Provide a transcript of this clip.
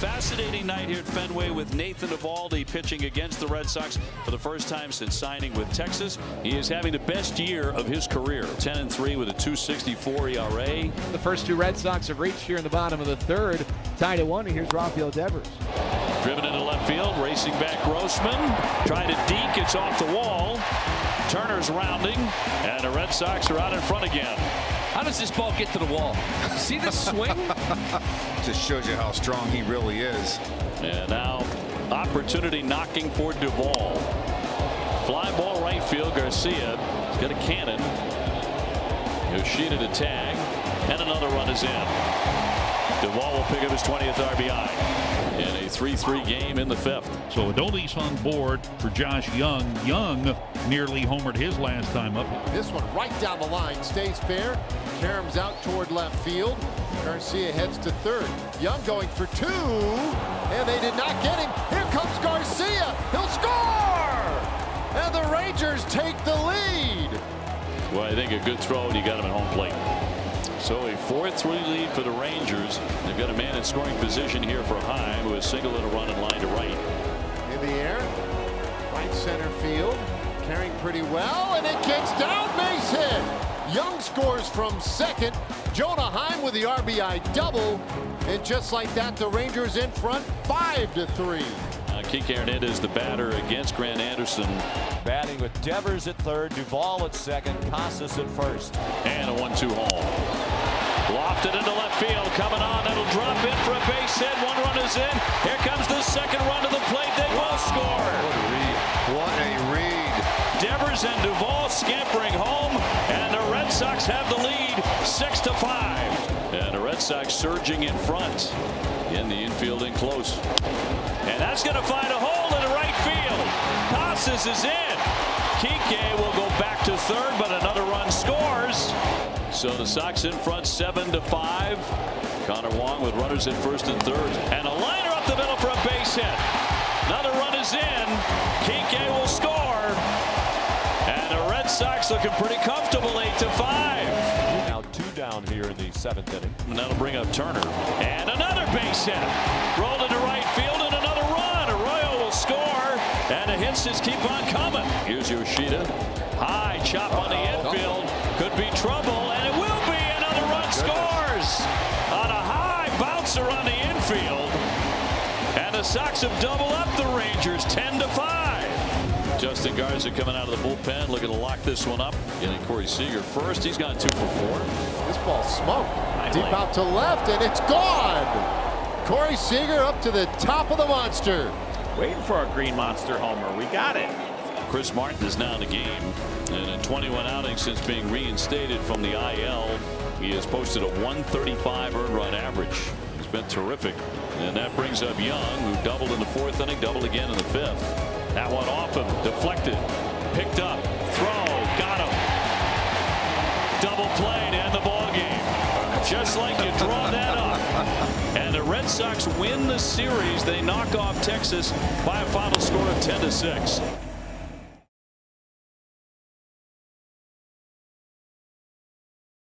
fascinating night here at Fenway with Nathan Eovaldi pitching against the Red Sox for the first time since signing with Texas. He is having the best year of his career. 10 and 3 with a 264 ERA. The first two Red Sox have reached here in the bottom of the third. Tied at one, and here's Rafael Devers. Driven into left field, racing back Grossman. Trying to deke, it's off the wall. Turner's rounding, and the Red Sox are out in front again. How does this ball get to the wall? See this swing? Just shows you how strong he really is. And now opportunity knocking for Duvall. Fly ball right field. Garcia has got a cannon. Yoshida to tag. And another run is in. Duvall will pick up his 20th RBI in a 3-3 game in the fifth. So Adolis on board for Josh Jung. Jung nearly homered his last time up. This one right down the line stays fair. Karams out toward left field. Garcia heads to third. Jung going for two, and they did not get him. Here comes Garcia. He'll score! And the Rangers take the lead. Well, I think a good throw, and you got him at home plate. So a 4-3 lead for the Rangers. They've got a man in scoring position here for Heim, who has singled in a run and line to right. In the air, right center field, carrying pretty well, and it kicks down, base hit. Jung scores from second. Jonah Heim with the RBI double. And just like that, the Rangers in front, 5 to three. Uh, Kike Hernandez, the batter against Grant Anderson. Batting with Devers at third, Duvall at second, Casas at first. And a 1-2 home. Lofted into left field, coming on. It'll drop in for a base hit. One run is in. Here comes the second run to the plate. They will score. What a read. What a read. Devers and Duvall scampering home, and the Red Sox have the lead, six to five. And the Red Sox surging in front. In the infield in close. And that's going to find a hole in the right field. Casas is in. Kike will go back to third, but another run scores. So the Sox in front seven to five. Connor Wong with runners in first and third. And a liner up the middle for a base hit. Another run is in. Kike will Sox looking pretty comfortable eight to five. Now two down here in the seventh inning. And that'll bring up Turner. And another base hit. Rolled into right field and another run. Arroyo will score. And the hits just keep on coming. Here's Yoshida. High chop on the infield. Could be trouble. And it will be. Another run scores on a high bouncer on the infield. And the Sox have doubled up the Rangers 10 to 5. Justin Garza coming out of the bullpen looking to lock this one up. Getting Corey Seager first. He's gone two for four. This ball smoked. Deep out to left and it's gone. Corey Seager up to the top of the monster. Waiting for our green monster homer. We got it. Chris Martin is now in the game. And in 21 outings since being reinstated from the IL, he has posted a 135 earned run average He's been terrific. And that brings up Jung who doubled in the fourth inning, doubled again in the fifth. That one off him, deflected, picked up, throw, got him. Double play to end the ball game. Just like you draw that up. And the Red Sox win the series. They knock off Texas by a final score of 10 to 6.